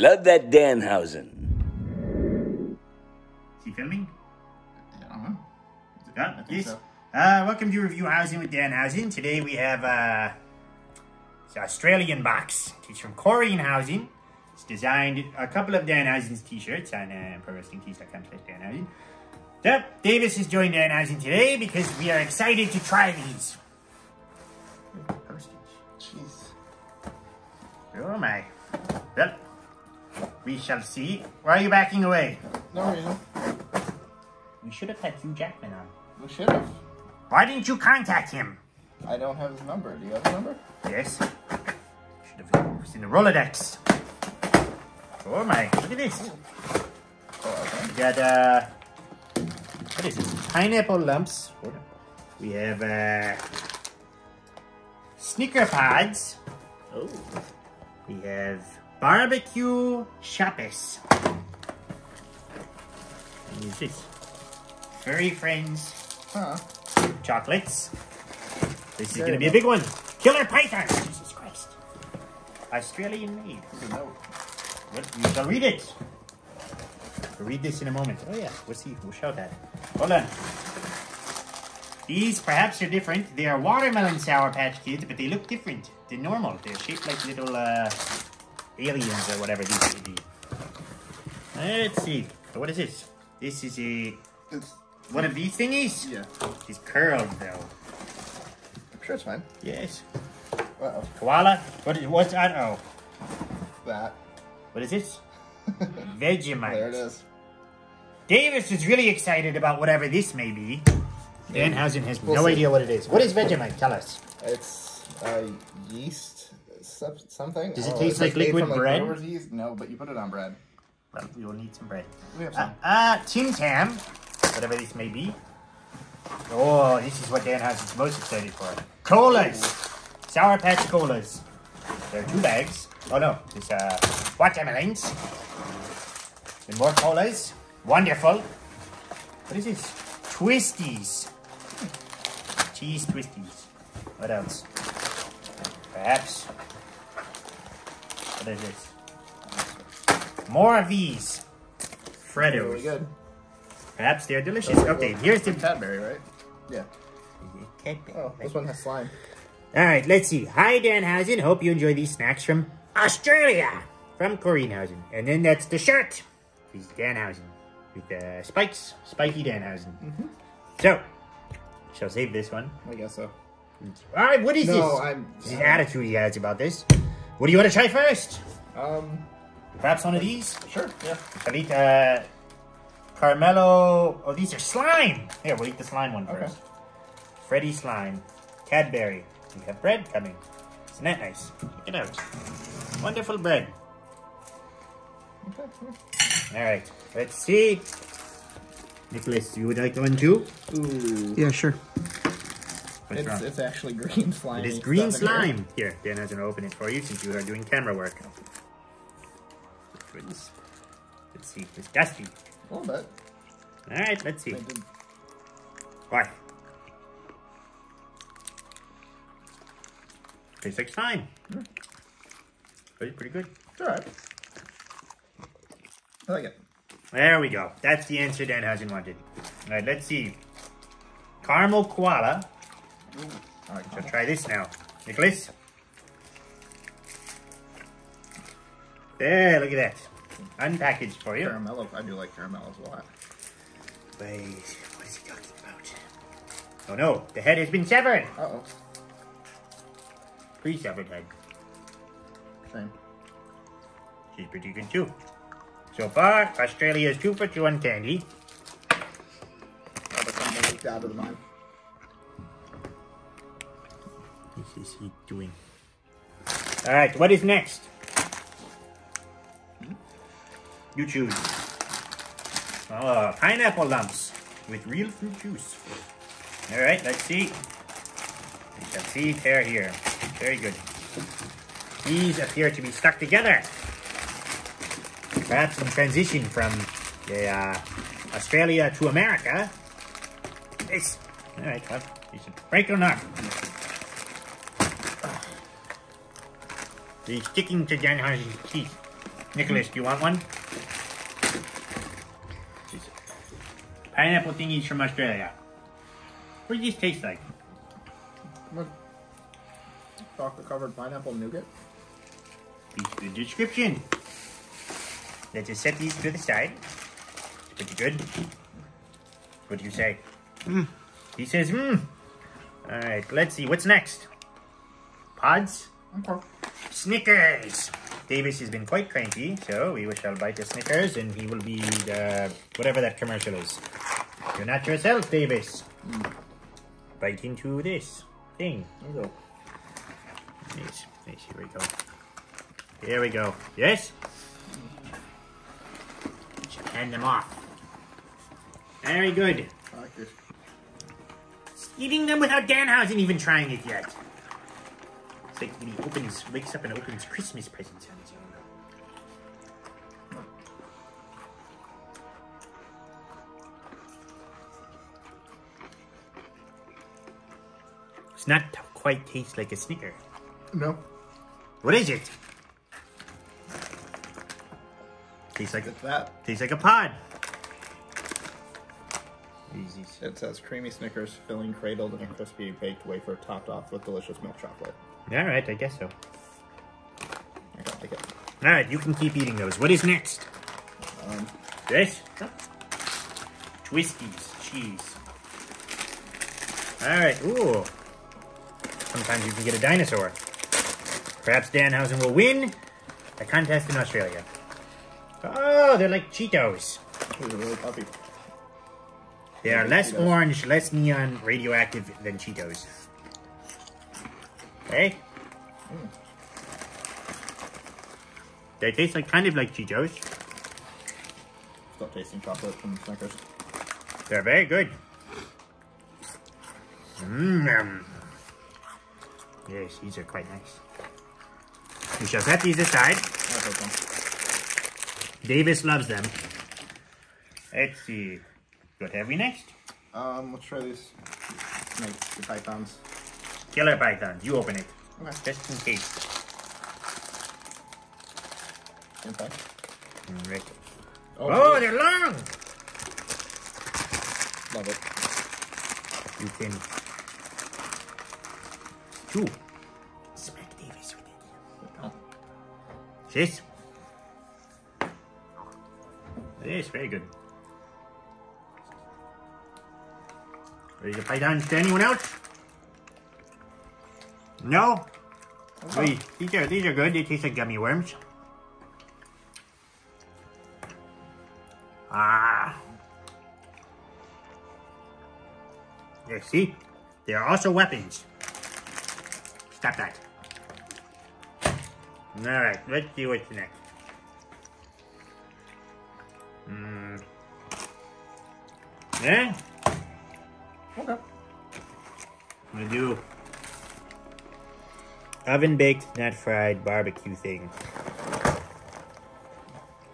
Love that Danhausen. Is he filming? I don't know. Yeah, think yes. so. Uh, welcome to Reviewhausen with Danhausen. Today we have uh, it's an Australian box. It's from Corinnehausen. It's designed a couple of Danhausen's t-shirts on uh, ProWrestlingTees.com slash Danhausen. So, Davis has joined Danhausen today because we are excited to try these. Postage. Jeez. Oh my. Well, we shall see. Why are you backing away? No reason. We should have had Hugh Jackman on. We should have. Why didn't you contact him? I don't have his number. Do you have his number? Yes. Should have seen the Rolodex. Oh my, look at this. Oh, okay. We got, uh, what is this? Pineapple lumps. We have, uh, Snickers pods. Oh. We have barbecue shoppers. And use this. Furry friends Huh. chocolates. This is gonna you be a big one. Killer Python. Jesus Christ. Australian made. Note. What? You shall read it. We'll read this in a moment. Oh yeah, we'll see. We'll show that. Hold on. These perhaps are different. They are watermelon Sour Patch Kids, but they look different than normal. They're shaped like little uh, aliens or whatever these would be. Let's see. What is this? This is a It's one of these thingies. yeah. It's curled though. I'm sure it's fine. Yes. Uh oh. Koala. What is what's that? Oh, That. what is this? Vegemite. There it is. Davis is really excited about whatever this may be. Danhausen has We'll no see. idea what it is. What is Vegemite? Tell us. It's uh, yeast something. Does it Oh, taste like liquid from, bread? yeast? No, but you put it on bread. Well, we will need some bread. We have Uh, some. uh, Tim Tam, whatever this may be. Oh, this is what Danhausen's most excited for. Colas! Sour Patch Colas. There are two bags. Oh no, there's uh, watermelons. And more colas. Wonderful. What is this? Twisties. Cheese twisties. What else? Perhaps. What is this? More of these. Freddos. Really good. Perhaps they're delicious. Okay, here's the Cadbury, right? Yeah. Oh, this one has slime. All right, let's see. Hi, Danhausen. Hope you enjoy these snacks from Australia, from Coreenhausen. And then that's the shirt. He's Danhausen with uh, spikes, spiky Danhausen. So, shall save this one. I guess so. All right, what is No, this? I'm- This is an attitude he has about this. What do you want to try first? Um. Perhaps one of these? Sure. Yeah. Shall eat uh, Caramello. Oh, these are slime. Here, we'll eat the slime one first. Okay. first. Freddo Slime. Cadbury. We have bread coming. Isn't that nice? Check it out. Wonderful bread. Okay. All right, let's see. Nicholas, you would like one too? Ooh. Yeah, sure. What's It's, wrong? it's actually green slime. It is green slime. Here, Dan has to open it for you since you are doing camera work. Let's see. It's dusty. A little bit. All right, let's see. Why? Tastes like slime. Hmm. Pretty, pretty good. It's alright. I like it. There we go. That's the answer Danhausen wanted. All right, let's see. Caramel koala. All right, so try this now. Nicholas? There, look at that. Unpackaged for you. Caramel. I do like caramel a lot. Wait, what is he talking about? Oh no, the head has been severed. Uh oh. Pre-severed head. Same. She's pretty good too. So far, Australia's two for two on candy. I'll become moved out of mine. Is he doing? All right, what is next? You choose. Oh, pineapple lumps with real fruit juice. All right, let's see. Shall see pair here. Very good. These appear to be stuck together. Perhaps in transition from the, uh, Australia to America. This. All right, well, you should break them up. They're sticking to Danhausen's teeth. Nicholas, do you want one? Pineapple thingies from Australia. What do these taste like? Chocolate covered pineapple nougat? Read the description. Let's just set these to the side. Pretty good. What do you say? He says, hmm. Alright, let's see. What's next? Pods? Okay. Snickers! Davis has been quite cranky, so we shall bite the Snickers and he will be the, whatever that commercial is. You're not yourself, Davis. Bite into this thing. There go. Nice. Nice. Here we go. Here we go. Yes? Hand them off. Very good. I like this. Eating them without Danhausen even trying it yet. Like when he opens, wakes up and opens Christmas presents on his own. It's not quite taste like a Snicker. No. What is it? Tastes like It's that. tastes like a pod. Easy. It says creamy Snickers, filling cradled in a crispy baked wafer topped off with delicious milk chocolate. All right, I guess so. I gotta take it. All right, you can keep eating those. What is next? Um, This? Twisties, cheese. All right. Ooh. Sometimes you can get a dinosaur. Perhaps Danhausen will win a contest in Australia. Oh, they're like Cheetos. really puffy. They are less orange, less neon, radioactive than Cheetos. Okay? They taste like kind of like Cheetos. Stop tasting chocolate from the Snickers. They're very good. Mmm. Yes, these are quite nice. We shall set these aside. I'll take them. Davis loves them. Let's see. What have we next? Um, let's try these snakes, the pythons. Killer pythons. You open it. Okay. Just in case. Fact. Right. Oh, Oh, they're long! love it. You can. Two. Smack Davis with it. Oh, This? Yes, very good. Ready to pythons to anyone else? No? Wait, these are these are good. They taste like gummy worms. Ah. There, see? They are also weapons. Stop that. Alright, let's see what's next. Hmm. Yeah? okay. I'm gonna do oven baked, not fried barbecue thing.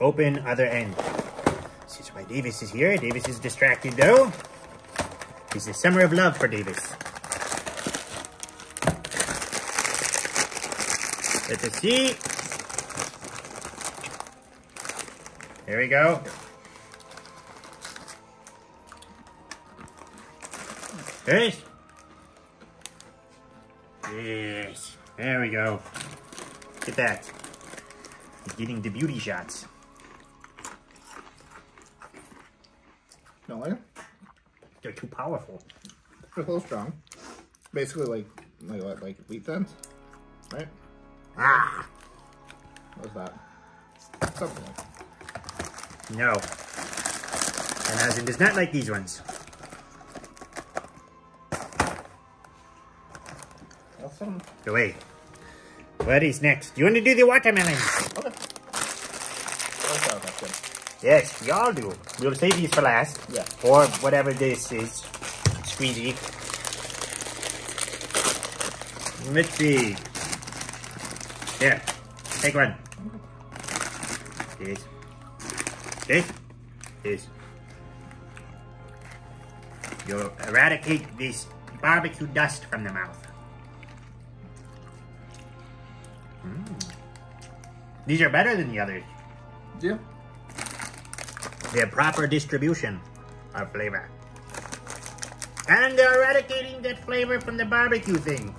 Open other end. This is why Davis is here. Davis is distracted though. It's the summer of love for Davis. Let us see. There we go. Yes. Go. Look at that. Getting the beauty shots. Don't like it? They're too powerful. They're a little strong. Basically like, like what, like wheat thins? Right? Ah! What's that? Something like No. Danhausen does not like these ones. That's some... Go away. What is next? You want to do the watermelons? Okay. Okay. Yes, we all do. We'll save these for last. Yeah. Or whatever this is. Squeezy. Let's see. Here. Take one. This. This. This. You'll eradicate this barbecue dust from the mouth. Mm. These are better than the others. Yeah. Their proper distribution of flavor. And they're eradicating that flavor from the barbecue thing.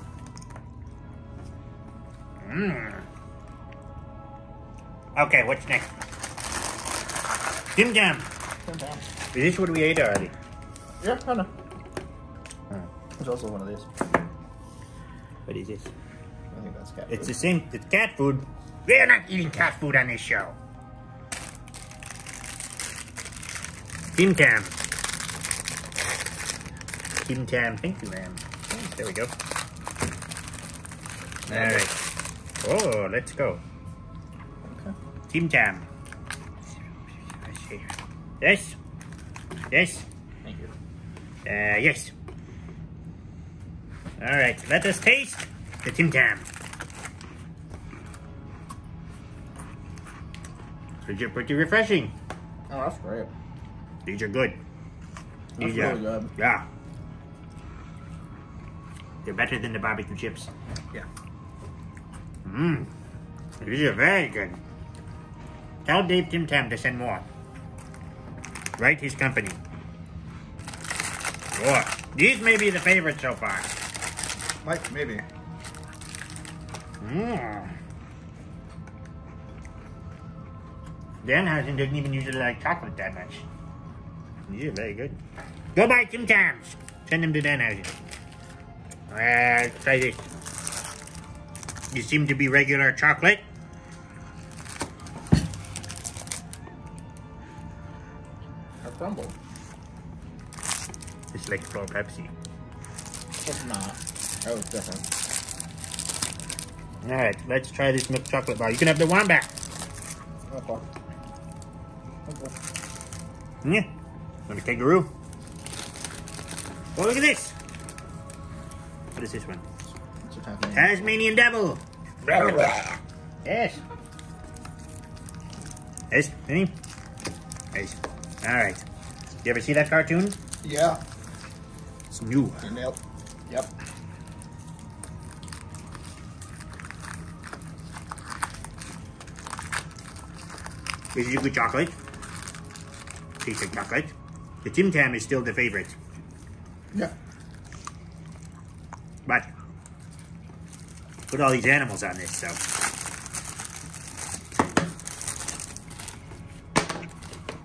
Mmm. Okay, what's next? Tim Tam. Tim Tam. Is this what we ate already? Yeah, kind of. Hmm. There's also one of these. What is this? Think that's cat Food. It's the same. It's cat food. We're not eating cat food on this show. Tim Tam. Tim Tam. Thank you, ma'am. Oh, There we go. All right. Oh, let's go. Okay. Tim Tam. Yes. Yes. Thank you. Uh, yes. All right. Let us taste the Tim Tam. These are pretty refreshing. Oh, that's great. These are good. That's These are- really good. Yeah. They're better than the barbecue chips. Yeah. Mmm. These are very good. Tell Dave Tim Tam to send more. Write his company. Oh, these may be the favorite so far. Mike, maybe. Mmm. Danhausen doesn't even usually like chocolate that much. These are very good. Go buy Tim Tams. Send them to Danhausen. Uh, try this. You seem to be regular chocolate. Or crumbled. It's like floor Pepsi. It's not. That was different. All right, let's try this milk chocolate bar. You can have the one back. Okay. Okay. Yeah. Me kangaroo. Oh, look at this. What is this one? Tasmanian. Devil. Yes. Yes, any? Yes. All right. You ever see that cartoon? Yeah. It's new. Yep. This is a good chocolate. Piece of chocolate. The Tim Tam is still the favorite. Yeah. But put all these animals on this, so.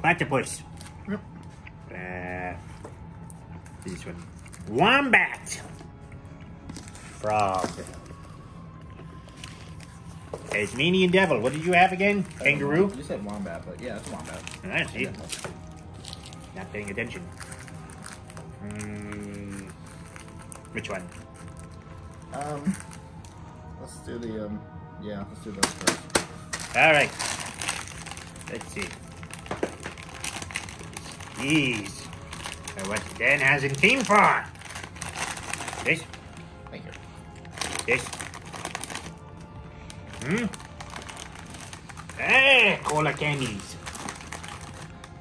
Platypus. Yep. Uh, this one. Wombat. Frog. Tasmanian devil. What did you have again? Kangaroo? You said wombat, but yeah, it's wombat. I see. Not paying attention. Mm, which one? Um, let's do the um. Yeah, let's do those first. All right. Let's see. These are what Danhausen came for. This, Thank you. this. Hmm. Hey, cola candies.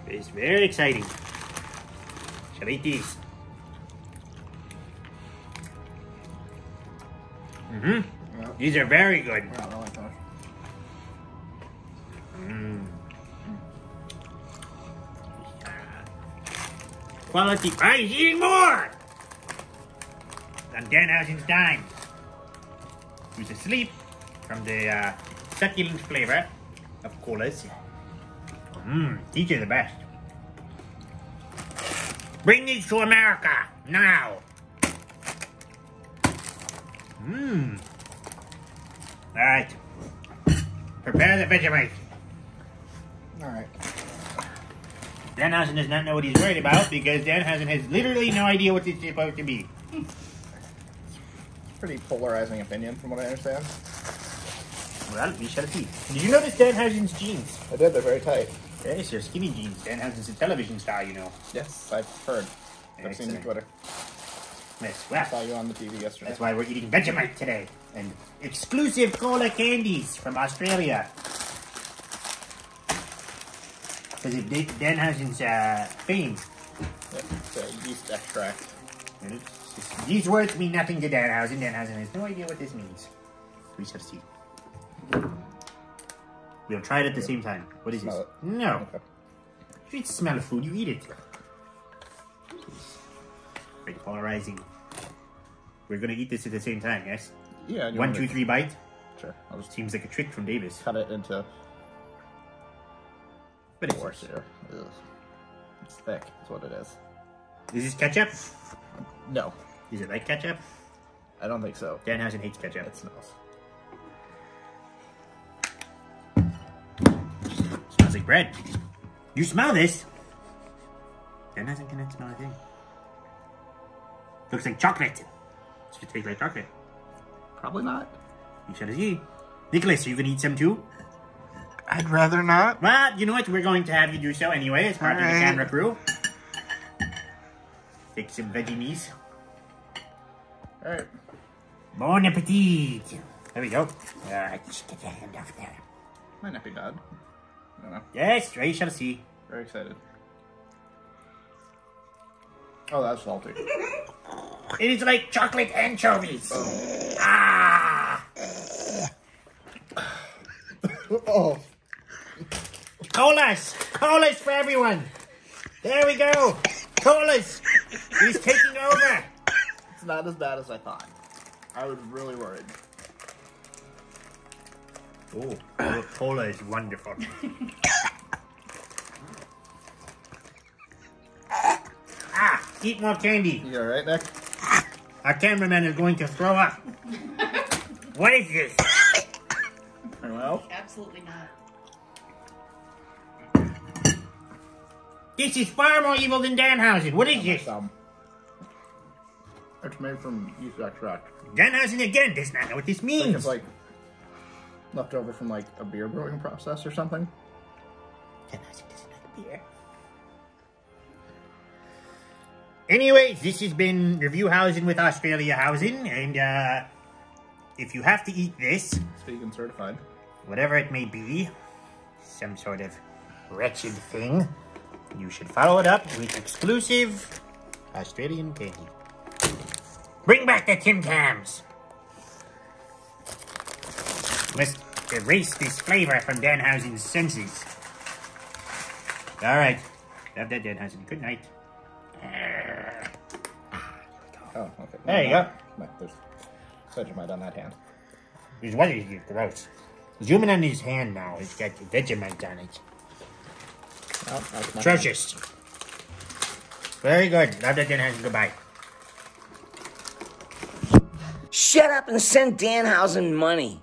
It's very exciting. Shall I eat these? Mm-hmm. Yeah. These are very good. We're not really finished. Mm. Quality. Ah, he's eating more! On Danhausen's dime. Was asleep from the uh, succulent flavor of colas. Mmm, these are the best. Bring these to America now. Mmm. All right. Prepare the Vegemite. All right. Dan Danhausen does not know what he's worried about because Dan Danhausen has literally no idea what this is supposed to be. It's pretty polarizing opinion, from what I understand. Well, we shall see. Did you notice Dan Danhausen's jeans? I did. They're very tight. Yes, they're skinny jeans. Danhausen's a television star, you know. Yes, I've heard. I've seen your Excellent. Twitter. Yes, I saw you on the TV yesterday. that's why we're eating Vegemite today. And exclusive cola candies from Australia. Because of Dan- Danhausen's uh, fame. Yep, it's a yeast extract. Just- These words mean nothing to Danhausen. Danhausen has no idea what this means. We shall see. We'll try it at the same time. What is Smell this? it. No. Okay. You eat the smell of food, you eat it. Very polarizing. We're gonna eat this at the same time, yes? Yeah. One, two, three, bite. Sure. I'll just Seems like a trick from Davis. cut it into But it's fours here. It's thick. That's what it is. Is this ketchup? No, Is it like ketchup? I don't think so. Danhausen hates ketchup. It smells. Bread. You smell this? Danhausen cannot smell a thing. Looks like chocolate. Should taste like chocolate. Probably not. You shall see. Nicholas, are you gonna eat some too? I'd rather not. Well, you know what? We're going to have you do so anyway as part of the camera crew. Take some veggie meats. All right. Bon appetit! There we go. Alright, just get your hand off there. Might not be bad. I don't know. Yes, we shall see. Very excited. Oh, that's salty. It is like chocolate anchovies. Ah! oh. Colas! Colas for everyone! There we go! Colas! He's taking over! It's not as bad as I thought. I was really worried. Oh, cola is wonderful. ah! Eat more candy. You all right, Nick? Our cameraman is going to throw up. what is this? Anyone else? Absolutely not. This is far more evil than Danhausen. What is this? Um, it's made from yeast extract. Danhausen again does not know what this I think means. it's like left over from like a beer brewing process or something. Danhausen doesn't like beer. Anyways, this has been Reviewhausen with Australiahausen, and uh, if you have to eat this, Vegan certified. whatever it may be, some sort of wretched thing, you should follow it up with exclusive Australian candy. Bring back the Tim Tams! Must erase this flavor from Danhausen's senses. Alright. Love that, Danhausen. Good night. Oh, okay. There you go. No, there's Vegemite on that hand. He's what is it? Gross. Zoom in on his hand now. It's got Vegemite on it. Oh, Atrocious. Very good. Love that Danhausen. Goodbye. Shut up and send Danhausen money.